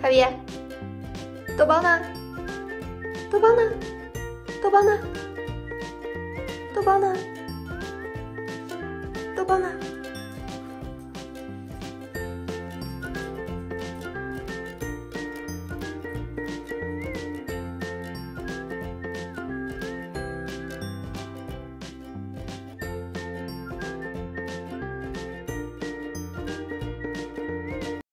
卡比，豆包呢？豆包呢？豆包呢？豆包呢？豆包呢？